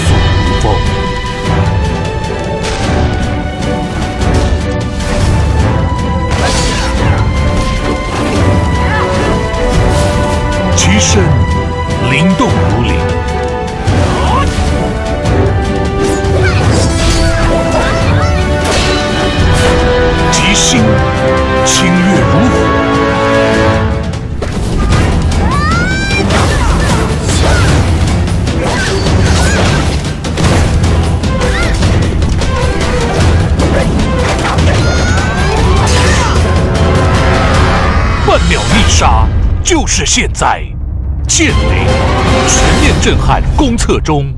速如风。其身灵动如灵，其心清越如火。万秒必杀，就是现在！剑灵全面震撼公测中。